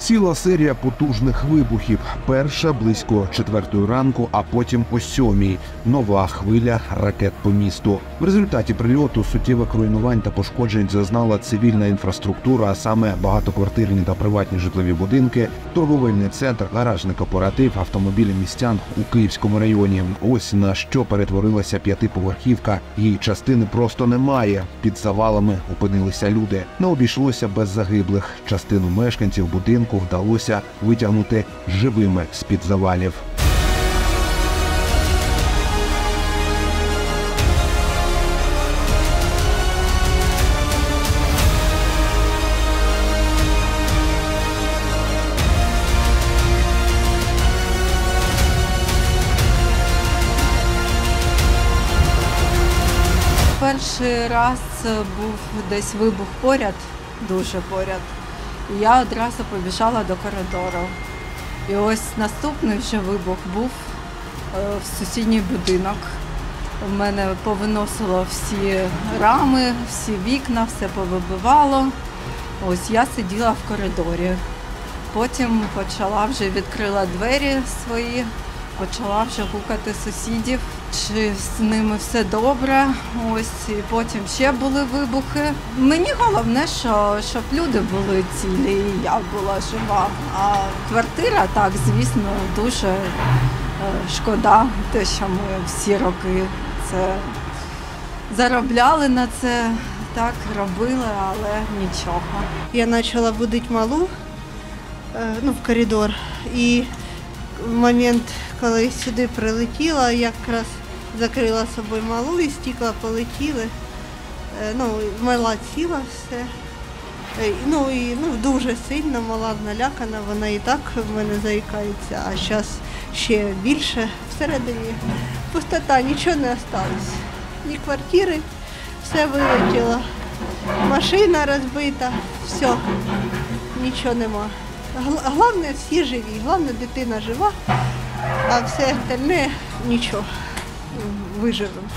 Ціла серія потужних вибухів. Перша близько четвертої ранку, а потім о сьомій. Нова хвиля ракет по місту. В результаті прильоту суттєвих руйнувань та пошкоджень зазнала цивільна інфраструктура, а саме багатоквартирні та приватні житлові будинки, торговельний центр, гаражний кооператив, автомобілі містян у Київському районі. Ось на що перетворилася п'ятиповерхівка. Її частини просто немає. Під завалами опинилися люди. Не обійшлося без загиблих. Частину мешканців будинку вдалося витягнути живими з під завалів. Перший раз був десь вибух поряд, дуже поряд. І я одразу побіжала до коридору. І ось наступний вже вибух був е, в сусідній будинок. У мене повиносило всі рами, всі вікна, все повибивало. Ось я сиділа в коридорі. Потім почала вже відкрила двері свої, почала вже гукати сусідів, чи з ними все добре. Ось і потім ще були вибухи. Мені головне, що щоб люди були цілі, і я була жива. А квартира, так, звісно, дуже е, шкода, те, що ми всі роки це заробляли на це, так робили, але нічого. Я почала будити малу е, ну, в коридор. І в момент, коли сюди прилетіла, якраз закрила собою малу і стікла полетіли. Е, Ну, мала ціла все. Е, Ну і ну, дуже сильно мала налякана, вона і так в мене заїкається, а зараз ще більше. Всередині пустота, нічого не осталось. Ні квартири, все вилетіло. Машина розбита, все, нічого нема. Головне, всі живі, головне, дитина жива, а все остальне нічого. Виживемо.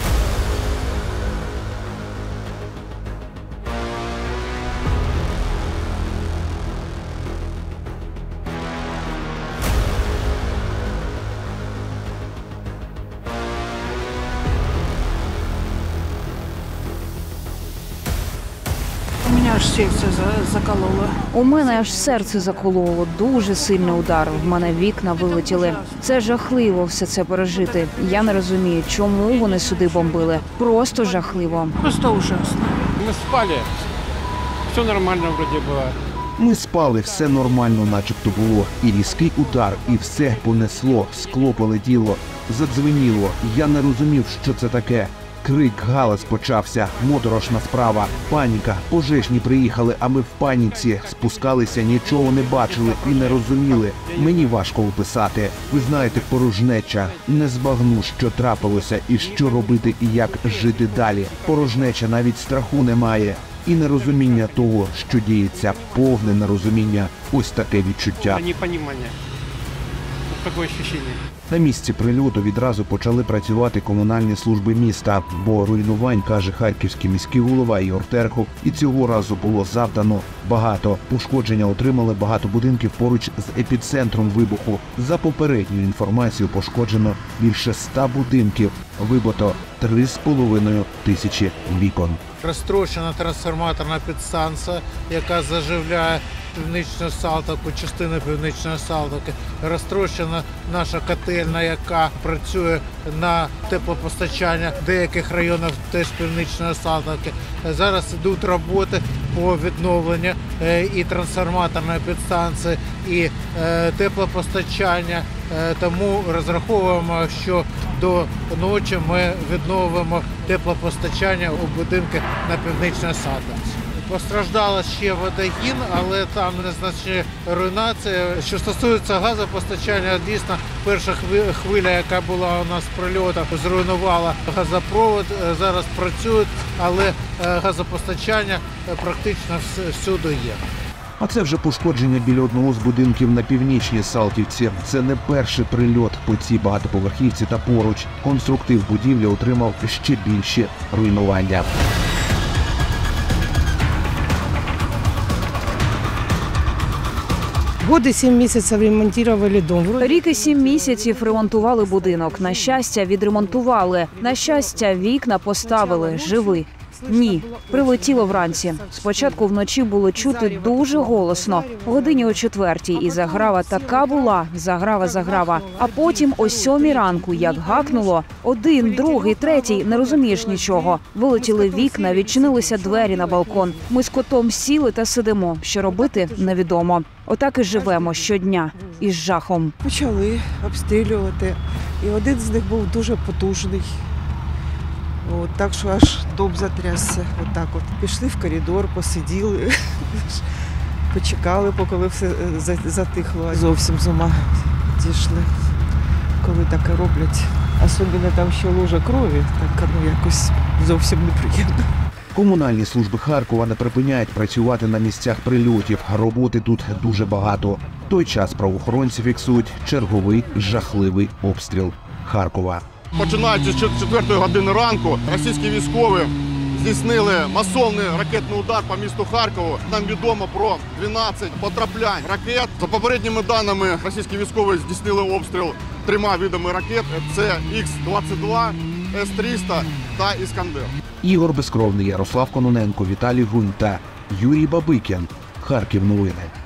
Аж сердце за- закололо. У мене аж серце закололо. Дуже сильний удар. В мене вікна вилетіли. Це жахливо все це пережити. Я не розумію, чому вони сюди бомбили. Просто жахливо. Просто ужасно. Мы спали. Все нормально вроде было. Ми спали, все нормально, начебто було. І різкий удар, і все понесло, скло полетіло, задзвеніло. Я не розумів, що це таке. Крик, галас почався, моторошна справа, паніка. Пожежні приїхали, а ми в паніці спускалися, нічого не бачили і не розуміли. Мені важко описати. Ви знаєте, порожнеча. Не збагну, що трапилося, і що робити, і як жити далі. Порожнеча навіть страху немає. І нерозуміння того, що діється, повне нерозуміння. Ось таке відчуття. Вот такое ощущение. На місці прильоту відразу почали працювати комунальні служби міста, бо руйнувань каже харківський міський голова Ігор Терхов, і цього разу було завдано багато. Пошкодження отримали багато будинків поруч з епіцентром вибуху. За попередньою інформацією пошкоджено більше ста будинків. Вибито три з половиною тисячі вікон. розтрощена трансформаторна підстанція, яка заживляє північну Салтовку, частину північної Салтовки. Розтрощена наша котельна, яка працює на теплопостачання деяких районів теж північної Салтовки. Зараз йдуть роботи по відновленню е, і трансформаторної підстанції, і е, теплопостачання. Е, Тому розраховуємо, що до ночі ми відновимо теплопостачання у будинки на північній Салтовці. Постраждала ще водогін, але там незначні руйнації. Що стосується газопостачання, дійсно перша хви- хвиля, яка була у нас в прильотах, зруйнувала газопровод. Е, Зараз працюють, але е, газопостачання е, практично всюди є. А це вже пошкодження біля одного з будинків на північній Салтівці. Це не перший прильот по цій багатоповерхівці та поруч. Конструктив будівлі отримав ще більші руйнування. Годы сім місяців ремонтували дом. Рік і сім місяців ремонтували будинок. На щастя, відремонтували. На щастя, вікна поставили. Живи. Ні, прилетіло вранці. Спочатку вночі було чути дуже голосно. Годині о четвертій, і заграва така була. Заграва, заграва. А потім о сьомій ранку, як гакнуло, один, другий, третій, не розумієш нічого. Вилетіли вікна, відчинилися двері на балкон. Ми з котом сіли та сидимо. Що робити, невідомо. Отак і живемо щодня із жахом. почали обстрілювати. І один з них був дуже потужний. От, так що аж дом затрясся. Отак от. Пішли в коридор, посиділи, почекали, поки все е, затихло. Зовсім з ума дійшли, коли таке роблять. Особливо там ще лужа крові, так ну якось зовсім неприємно. Комунальні служби Харкова не припиняють працювати на місцях прильотів. Роботи тут дуже багато. В той час правоохоронці фіксують черговий жахливий обстріл Харкова. Починаючи з 4 години ранку, російські військові здійснили масовний ракетний удар по місту Харкову. Нам відомо про 12 потраплянь ракет. За попередніми даними, російські військові здійснили обстріл трьома видами ракет: це Х-22, С-300 та Іскандер. Ігор Безкровний, Ярослав Кононенко, Віталій Гунь та Юрій Бабикін. Харків новини.